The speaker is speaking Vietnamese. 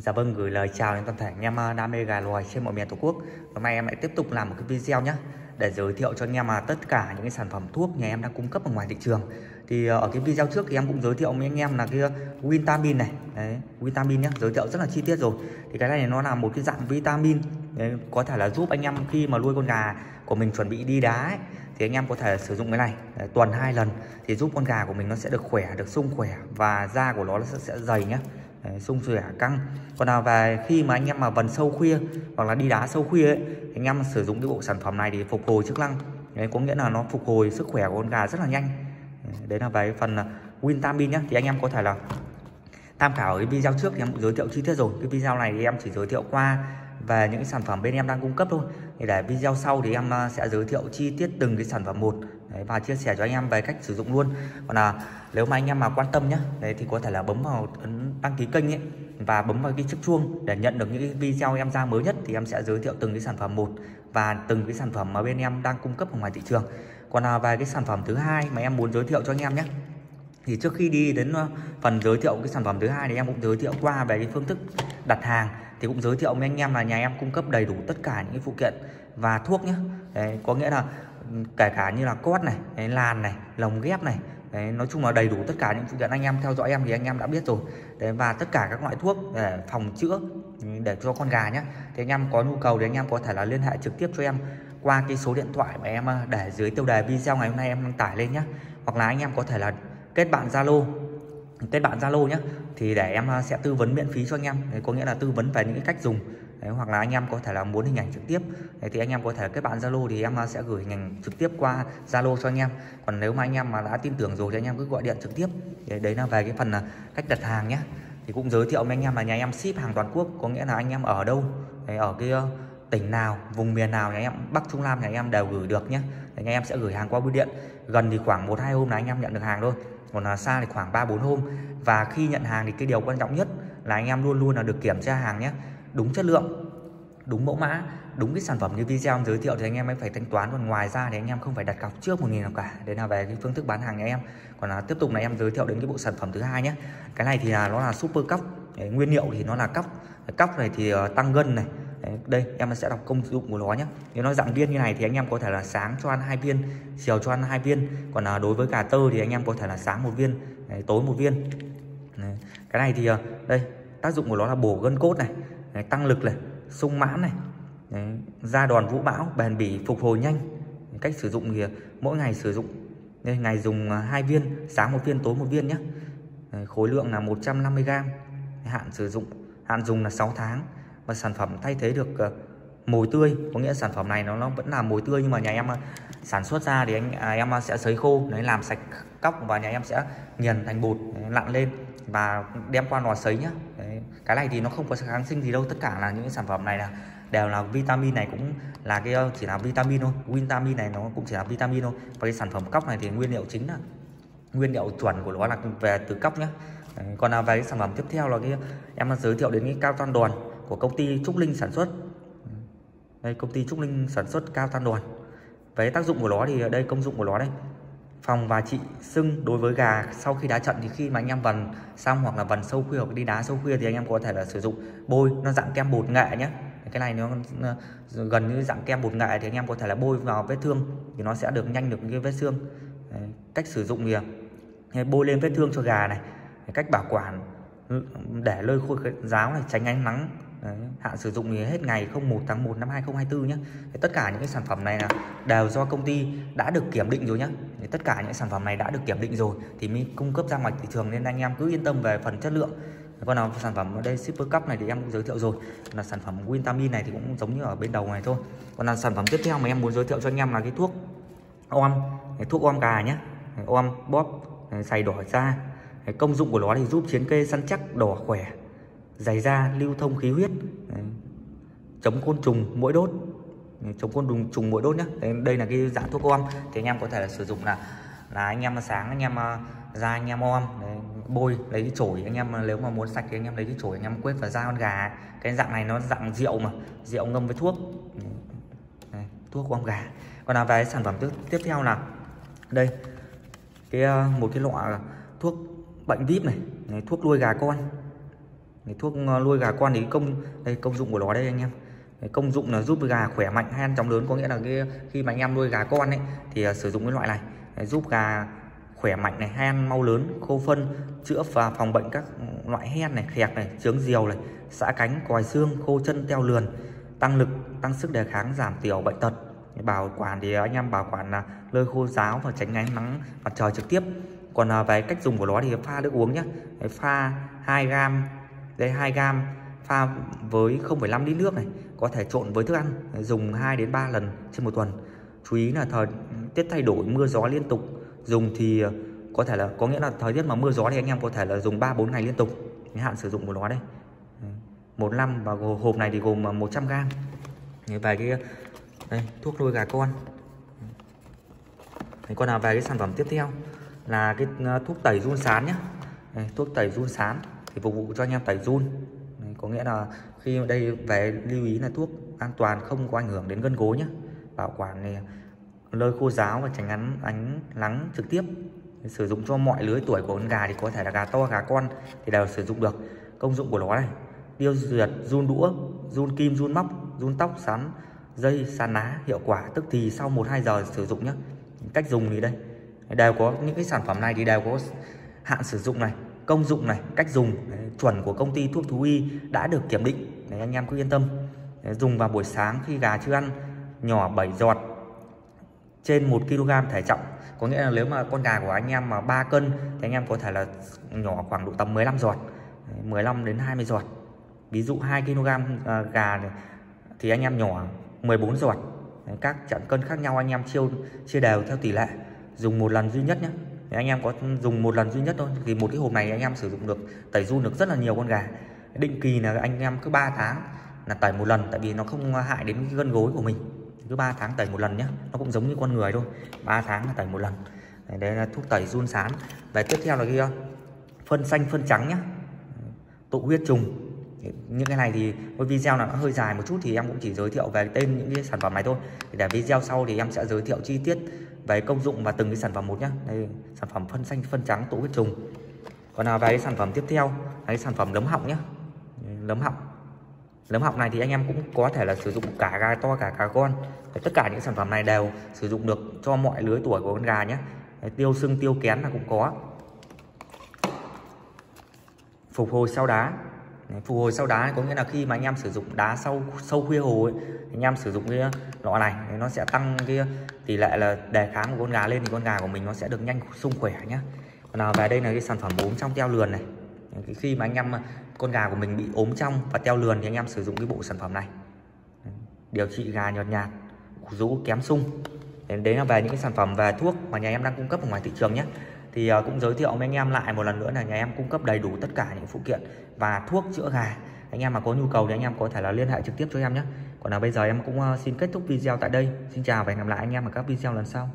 Dạ vâng, gửi lời chào đến toàn thể anh em à, đam mê gà loài trên mọi miền Tổ quốc. Hôm nay em lại tiếp tục làm một cái video nhé để giới thiệu cho anh em à, tất cả những cái sản phẩm thuốc nhà em đang cung cấp ở ngoài thị trường. Thì à, ở cái video trước thì em cũng giới thiệu với anh em là cái vitamin này, đấy, vitamin nhé, giới thiệu rất là chi tiết rồi. Thì cái này nó là một cái dạng vitamin đấy, có thể là giúp anh em khi mà nuôi con gà của mình chuẩn bị đi đá ấy, thì anh em có thể sử dụng cái này đấy, tuần hai lần thì giúp con gà của mình nó sẽ được khỏe, được sung khỏe và da của nó sẽ, sẽ dày nhé sung sủi căng. Còn nào về khi mà anh em mà vần sâu khuya hoặc là đi đá sâu khuya ấy, anh em sử dụng cái bộ sản phẩm này để phục hồi chức năng. Đấy có nghĩa là nó phục hồi sức khỏe của con gà rất là nhanh. Đấy là về phần à, vitamin nhé thì anh em có thể là tham khảo cái video trước thì em giới thiệu chi tiết rồi. Cái video này thì em chỉ giới thiệu qua về những sản phẩm bên em đang cung cấp thôi. Thì để video sau thì em à, sẽ giới thiệu chi tiết từng cái sản phẩm một đấy, và chia sẻ cho anh em về cách sử dụng luôn. Còn là nếu mà anh em mà quan tâm nhé đấy thì có thể là bấm vào ấn đăng ký kênh ấy và bấm vào cái chiếc chuông để nhận được những cái video em ra mới nhất thì em sẽ giới thiệu từng cái sản phẩm một và từng cái sản phẩm mà bên em đang cung cấp ở ngoài thị trường. Còn là về cái sản phẩm thứ hai mà em muốn giới thiệu cho anh em nhé thì trước khi đi đến à, phần giới thiệu cái sản phẩm thứ hai thì em cũng giới thiệu qua về cái phương thức đặt hàng thì cũng giới thiệu với anh em là nhà em cung cấp đầy đủ tất cả những cái phụ kiện và thuốc nhé Đấy, có nghĩa là kể cả như là cốt này đấy, làn này lồng ghép này đấy, nói chung là đầy đủ tất cả những phụ kiện. Anh em theo dõi em thì anh em đã biết rồi. Đấy, và tất cả các loại thuốc để phòng chữa để cho con gà nhé thì anh em có nhu cầu thì anh em có thể là liên hệ trực tiếp cho em qua cái số điện thoại mà em à, để dưới tiêu đề video ngày hôm nay em đăng tải lên nhé hoặc là anh em có thể là kết bạn Zalo kết bạn Zalo nhé thì để em à, sẽ tư vấn miễn phí cho anh em. Đấy, có nghĩa là tư vấn về những cái cách dùng. Đấy, hoặc là anh em có thể là muốn hình ảnh trực tiếp. Đấy, thì anh em có thể kết bạn Zalo thì em à, sẽ gửi hình ảnh trực tiếp qua Zalo cho anh em. Còn nếu mà anh em mà đã tin tưởng rồi thì anh em cứ gọi điện trực tiếp. Đấy, đấy là về cái phần à, cách đặt hàng nhé thì cũng giới thiệu với anh em là nhà em ship hàng toàn quốc. Có nghĩa là anh em ở đâu? Đấy, ở cái ờ, tỉnh nào vùng miền nào nhà em Bắc Trung Nam nhà em đều gửi được nhé anh em sẽ gửi hàng qua bưu điện. Gần thì khoảng một hai hôm là anh em nhận được hàng thôi còn là xa thì khoảng 3 4 hôm. Và khi nhận hàng thì cái điều quan trọng nhất là anh em luôn luôn là được kiểm tra hàng nhé. Đúng chất lượng, đúng mẫu mã, đúng cái sản phẩm như video em giới thiệu thì anh em mới phải thanh toán. Còn ngoài ra thì anh em không phải đặt cọc trước một nghìn nào cả. Đấy là về cái phương thức bán hàng nhà em. Còn là tiếp tục là em giới thiệu đến cái bộ sản phẩm thứ hai nhé. Cái này thì là nó là super cóc nguyên liệu thì nó là cóc. Cóc này thì ờ, tăng gân này Đấy, đây em sẽ đọc công dụng của nó nhé. Nếu nó dạng viên như này thì anh em có thể là sáng cho ăn hai viên chiều cho ăn hai viên. Còn là đối với cà tơ thì anh em có thể là sáng một viên đấy, tối một viên. Đấy. cái này thì à, đây tác dụng của nó là bổ gân cốt này đấy, tăng lực này sung mãn này đấy, đòn vũ bão bền bỉ phục hồi nhanh. Cách sử dụng thì à, mỗi ngày sử dụng đây ngày dùng à, hai viên sáng một viên tối một viên nhé. Đấy, khối lượng là 150 g hạn sử dụng hạn dùng là 6 tháng và sản phẩm thay thế được ờ, mồi tươi có nghĩa sản phẩm này nó nó vẫn là mồi tươi nhưng mà nhà em ờ, sản xuất ra thì anh à, em ờ, sẽ sấy khô đấy làm sạch cóc và nhà em sẽ nghiền thành bột lặn lên và đem qua lò sấy nhá. Đấy. cái này thì nó không có kháng sinh gì đâu tất cả là những sản phẩm này là đều là vitamin này cũng là cái chỉ là vitamin thôi vitamin này nó cũng chỉ là vitamin thôi. Và cái sản phẩm cóc này thì nguyên liệu chính là nguyên liệu chuẩn của nó là về từ cóc nhá. Còn là về cái sản phẩm tiếp theo là cái em giới thiệu đến cái cao toan đoàn của công ty Trúc Linh sản xuất. Đây, công ty Trúc Linh sản xuất cao tan đoàn. Với tác dụng của nó thì đây, công dụng của nó đây. Phòng và trị sưng đối với gà, sau khi đá trận thì khi mà anh em vần xong hoặc là vần sâu khuya hoặc đi đá sâu khuya thì anh em có thể là sử dụng bôi nó dạng kem bột nghệ nhé cái này nó gần như dạng kem bột nghệ thì anh em có thể là bôi vào vết thương thì nó sẽ được nhanh được cái vết xương. Cách sử dụng thì bôi lên vết thương cho gà này. Cách bảo quản ừ, để lơi khô giáo này, tránh ánh nắng. Đấy, hạn sử dụng thì hết ngày 01 tháng 1 năm 2024 nhé thì tất cả những cái sản phẩm này là đều do công ty đã được kiểm định rồi nhé thì tất cả những sản phẩm này đã được kiểm định rồi thì mới cung cấp ra ngoài thị trường nên anh em cứ yên tâm về phần chất lượng. Còn nào sản phẩm ở đây super cup này thì em cũng giới thiệu rồi. Là sản phẩm vitamin này thì cũng giống như ở bên đầu này thôi. Còn là sản phẩm tiếp theo mà em muốn giới thiệu cho anh em là cái thuốc om cái thuốc om gà nhé om bóp xài đỏ da công dụng của nó thì giúp chiến kê săn chắc đỏ khỏe dày da lưu thông khí huyết. Đấy. chống côn trùng mũi đốt. Chống côn trùng trùng mũi đốt nhé đây, đây là cái dạng thuốc om thì anh em có thể là sử dụng là là anh em sáng anh em ờ, ra anh em om Đấy, bôi lấy cái chổi. Anh em ờ, nếu mà muốn sạch thì anh em lấy cái chổi anh em quét vào da con gà cái dạng này nó dạng rượu mà rượu ngâm với thuốc. Đấy, thuốc om gà. Còn là về sản phẩm tiếp tiếp theo là đây cái ờ, một cái lọ thuốc bệnh vip này, này thuốc nuôi gà con thuốc ờ, nuôi gà con thì công, đây, công dụng của nó đây anh em. Công dụng là giúp gà khỏe mạnh, hay ăn chóng lớn. Có nghĩa là cái, khi mà anh em nuôi gà con ấy, thì ờ, sử dụng cái loại này. Giúp gà khỏe mạnh này, hay ăn mau lớn, khô phân, chữa và phòng bệnh các loại hen này khẹt này, trướng diều này, xã cánh, còi xương, khô chân, teo lườn, tăng lực, tăng sức đề kháng, giảm tiểu bệnh tật. Bảo quản thì anh em bảo quản là lơi khô ráo và tránh ánh nắng mặt trời trực tiếp. Còn ờ, về cách dùng của nó thì pha nước uống nhé pha 2 gram đây 2 gam pha với 0,5 lít nước này có thể trộn với thức ăn dùng 2 đến 3 lần trên một tuần. Chú ý là thời tiết thay đổi mưa gió liên tục dùng thì ờ, có thể là có nghĩa là thời tiết mà mưa gió thì anh em có thể là dùng 3 4 ngày liên tục cái hạn sử dụng của nó đây ờ, một năm và hộp này thì gồm ờ, 100 gram về cái đây thuốc nuôi gà con. Đấy, còn là về cái sản phẩm tiếp theo là cái thuốc tẩy run sán nhé thuốc tẩy run sán thì phục vụ cho anh em tẩy run Đấy, có nghĩa là khi đây về lưu ý là thuốc an toàn không có ảnh hưởng đến gân gối nhé bảo quản này lơi khô ráo và tránh ánh ánh nắng trực tiếp. Sử dụng cho mọi lứa tuổi của con gà thì có thể là gà to gà con thì đều sử dụng được. Công dụng của nó này tiêu diệt run đũa run kim run móc run tóc sắn dây sàn lá hiệu quả tức thì sau 1-2 giờ sử dụng nhé cách dùng thì đây đều có những cái sản phẩm này thì đều có hạn sử dụng này công dụng này cách dùng đấy, chuẩn của công ty thuốc thú y đã được kiểm định. Đấy, anh em cứ yên tâm. Đấy, dùng vào buổi sáng khi gà chưa ăn nhỏ 7 giọt trên 1 kg thể trọng. Có nghĩa là nếu mà con gà của anh em mà 3 cân thì anh em có thể là nhỏ khoảng độ tầm 15 giọt. 15 đến 20 giọt. Ví dụ 2 kg à, gà này, thì anh em nhỏ 14 giọt. Các trận cân khác nhau anh em chiêu chia đều theo tỷ lệ. Dùng một lần duy nhất nhé thì anh em có dùng một lần duy nhất thôi, thì một cái hộp này anh em sử dụng được, tẩy run được rất là nhiều con gà. Định kỳ là anh em cứ 3 tháng là tẩy một lần, tại vì nó không hại đến cái gân gối của mình. Cứ 3 tháng tẩy một lần nhé nó cũng giống như con người thôi 3 tháng là tẩy một lần. Đây là thuốc tẩy run sán. Và tiếp theo là cái phân xanh, phân trắng nhé tụ huyết trùng những cái này thì với video là nó hơi dài một chút thì em cũng chỉ giới thiệu về tên những cái sản phẩm này thôi. Để video sau thì em sẽ giới thiệu chi tiết về công dụng và từng cái sản phẩm một nhá. Đây, sản phẩm phân xanh, phân trắng, tụ huyết trùng. Còn nào về cái sản phẩm tiếp theo, là cái sản phẩm lấm họng nhá. Lấm họng. Lấm họng này thì anh em cũng có thể là sử dụng cả gà to, cả gà con. Tất cả những sản phẩm này đều sử dụng được cho mọi lứa tuổi của con gà nhé tiêu sưng, tiêu kén là cũng có. Phục hồi sau đá phục hồi sau đá có nghĩa là khi mà anh em sử dụng đá sau sâu khuya hồ ấy, anh em sử dụng cái lọ này nó sẽ tăng cái tỷ lệ là đề kháng của con gà lên thì con gà của mình nó sẽ được nhanh sung khỏe nhá. Còn nào về đây là cái sản phẩm ốm trong teo lườn này. Khi mà anh em con gà của mình bị ốm trong và teo lườn thì anh em sử dụng cái bộ sản phẩm này. Điều trị gà nhọt nhạt rũ kém sung. Đấy là về những cái sản phẩm về thuốc mà nhà em đang cung cấp ở ngoài thị trường nhé thì ờ, cũng giới thiệu với anh em lại một lần nữa là nhà em cung cấp đầy đủ tất cả những phụ kiện và thuốc chữa gà. Anh em mà có nhu cầu thì anh em có thể là liên hệ trực tiếp cho em nhé. Còn là bây giờ em cũng ờ, xin kết thúc video tại đây. Xin chào và hẹn gặp lại anh em ở các video lần sau.